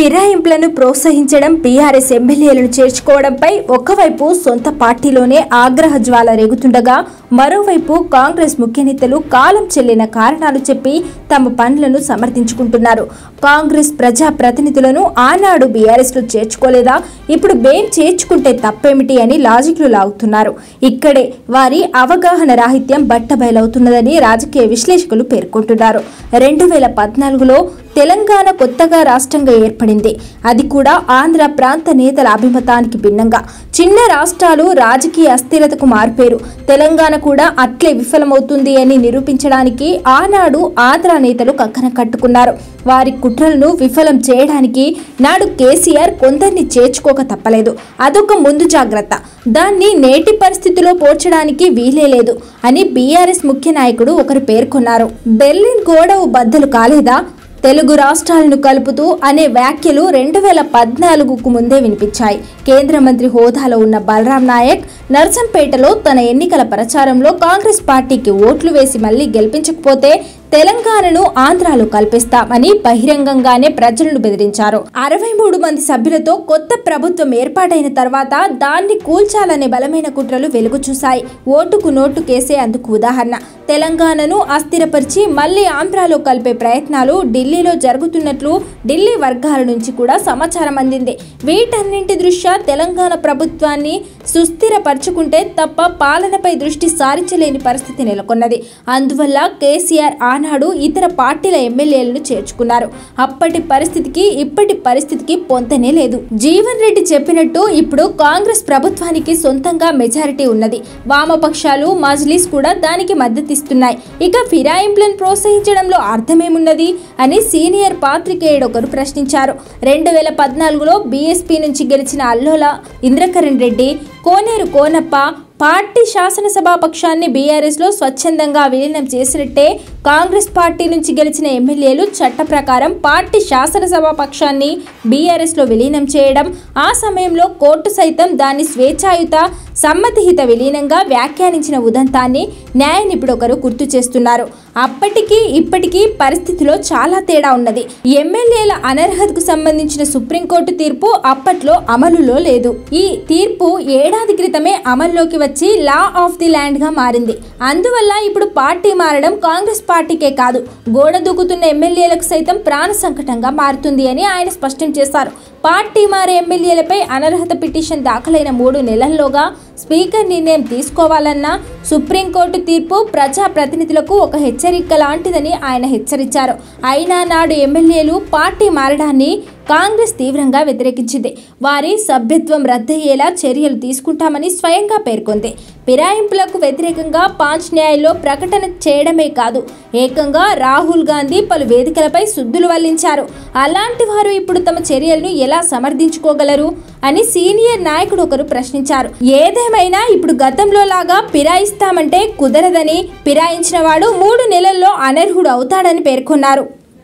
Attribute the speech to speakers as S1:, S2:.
S1: ఫిరాయింపులను ప్రోత్సహించడం బీఆర్ఎస్ ఎమ్మెల్యేలను చేర్చుకోవడంపై ఒకవైపు సొంత పార్టీలోనే ఆగ్రహ జ్వాల రేగుతుండగా మరోవైపు కాంగ్రెస్ ముఖ్య నేతలు కాలం చెల్లిన కారణాలు చెప్పి తమ పనులను సమర్థించుకుంటున్నారు. కాంగ్రెస్ ప్రజా ప్రతినిధులను ఆనాడు బీఆర్ఎస్లో చేర్చుకోలేదా? ఇప్పుడు బేం చేర్చుకుంటే తప్పేమిటి అని లాజిక్లు లాగుతున్నారు. ఇక్కడే వారి అవగాహన రాహిత్యం బట్టబయలవుతున్నదని రాజకీయ విశ్లేషకులు పేర్కొంటున్నారు. రెండు వేల పద్నాలుగులో తెలంగాణ కొత్తగా రాష్ట్రంగా ఏర్పడింది. అది కూడా ఆంధ్ర ప్రాంత నేతల అభిమతానికి భిన్నంగా. చిన్న రాష్ట్రాలు రాజకీయ అస్థిరతకు మార్పేరు. తెలంగాణ కూడా అట్లే విఫలమవుతుంది అని నిరూపించడానికి ఆనాడు ఆంధ్ర నేతలు కక్కన కట్టుకున్నారు. వారి కుట్రలను విఫలం చేయడానికి నాడు కేసీఆర్ కొందరిని చేర్చుకోక తప్పలేదు. అదొక ముందు జాగ్రత్త. దాన్ని నేటి పరిస్థితిలో పోర్చడానికి వీలే లేదు అని బీఆర్ఎస్ ముఖ్య నాయకుడు ఒకరు పేర్కొన్నారు. బెర్లిన్ గోడవు బద్దలు కాలేదా? తెలుగు రాష్ట్రాలను కలుపుతూ అనే వ్యాఖ్యలు రెండు వేల పద్నాలుగుకు ముందే వినిపించాయి. కేంద్ర మంత్రి హోదాలో ఉన్న బలరాం నాయక్ నర్సంపేటలో తన ఎన్నికల ప్రచారంలో కాంగ్రెస్ పార్టీకి ఓట్లు వేసి మళ్ళీ గెలిపించకపోతే తెలంగాణను ఆంధ్రాలో కల్పిస్తామని బహిరంగంగానే ప్రజలను బెదిరించారు. అరవై మూడు మంది సభ్యులతో కొత్త ప్రభుత్వం ఏర్పాటైన తర్వాత దాన్ని కూల్చాలనే బలమైన కుట్రలు వెలుగు చూశాయి. ఓటుకు నోటు కేసే అందుకు ఉదాహరణ. తెలంగాణను అస్థిరపరిచి మళ్ళీ ఆంధ్రాలో కలిపే ప్రయత్నాలు ఢిల్లీలో జరుగుతున్నట్లు ఢిల్లీ వర్గాల నుంచి కూడా సమాచారం అందింది. వీటన్నింటి దృష్ట్యా తెలంగాణ ప్రభుత్వాన్ని సుస్థిరపరచుకుంటే తప్ప పాలనపై దృష్టి సారించలేని పరిస్థితి నెలకొన్నది. అందువల్ల కేసీఆర్ ఆనాడు ఇతర పార్టీల ఎమ్మెల్యేలను చేర్చుకున్నారు. అప్పటి పరిస్థితికి ఇప్పటి పరిస్థితికి పొంతనే లేదు. జీవన్ రెడ్డి చెప్పినట్టు ఇప్పుడు కాంగ్రెస్ ప్రభుత్వానికి సొంతంగా మెజారిటీ ఉన్నది. వామపక్షాలు మజ్లీస్ కూడా దానికి మద్దతిస్తున్నాయి. ఇక ఫిరాయింపులను ప్రోత్సహించడంలో అర్థమేమున్నది అని సీనియర్ పాత్రికేయుడు ఒకరు ప్రశ్నించారు. రెండు వేల పద్నాలుగులో బీఎస్పీ నుంచి గెలిచిన అల్లోల ఇంద్రకరణ్ రెడ్డి కోనేరు కోనప్ప పార్టీ శాసనసభా పక్షాన్ని బీఆర్ఎస్లో స్వచ్ఛందంగా విలీనం చేసినట్టే కాంగ్రెస్ పార్టీ నుంచి గెలిచిన ఎమ్మెల్యేలు చట్ట ప్రకారం పార్టీ శాసనసభా పక్షాన్ని బీఆర్ఎస్లో విలీనం చేయడం ఆ సమయంలో కోర్టు సైతం దాన్ని స్వేచ్ఛాయుత సమ్మతిహిత విలీనంగా వ్యాఖ్యానించిన ఉదంతాన్ని న్యాయ నిపుణుడొకరు గుర్తు చేస్తున్నారు. అప్పటికీ ఇప్పటికీ పరిస్థితిలో చాలా తేడా ఉన్నది. ఎమ్మెల్యేల అనర్హతకు సంబంధించిన సుప్రీంకోర్టు తీర్పు అప్పట్లో అమలులో లేదు. ఈ తీర్పు ఏడాది క్రితమే అమల్లోకి వచ్చి లా ఆఫ్ ది ల్యాండ్గా మారింది. అందువల్ల ఇప్పుడు పార్టీ మారడం కాంగ్రెస్ పార్టీకే కాదు గోడ దూకుతున్న ఎమ్మెల్యేలకు సైతం ప్రాణ సంకటంగా మారుతుంది అని ఆయన స్పష్టం చేశారు. పార్టీ మారే ఎమ్మెల్యేలపై అనర్హత పిటిషన్ దాఖలైన మూడు నెలల్లోగా స్పీకర్ నిర్ణయం తీసుకోవాలన్న సుప్రీంకోర్టు తీర్పు ప్రజా ప్రతినిధులకు ఒక హెచ్చరిక లాంటిదని ఆయన హెచ్చరించారు. అయినా నాడు ఎమ్మెల్యేలు పార్టీ మారడాన్ని కాంగ్రెస్ తీవ్రంగా వ్యతిరేకించింది. వారి సభ్యత్వం రద్దయ్యేలా చర్యలు తీసుకుంటామని స్వయంగా పేర్కొంది. ఫిరాయింపులకు వ్యతిరేకంగా పాంచ్ న్యాయలో ప్రకటన చేయడమే కాదు ఏకంగా రాహుల్ గాంధీ పలు వేదికలపై సుద్దులు వల్లించారు. అలాంటి వారు ఇప్పుడు తమ చర్యలను ఎలా సమర్థించుకోగలరు అని సీనియర్ నాయకుడు ఒకరు ప్రశ్నించారు. ఏదేమైనా ఇప్పుడు గతంలో లాగా ఫిరాయిస్తామంటే కుదరదని ఫిరాయించిన వాడు మూడు నెలల్లో అనర్హుడు అవుతాడని పేర్కొన్నారు.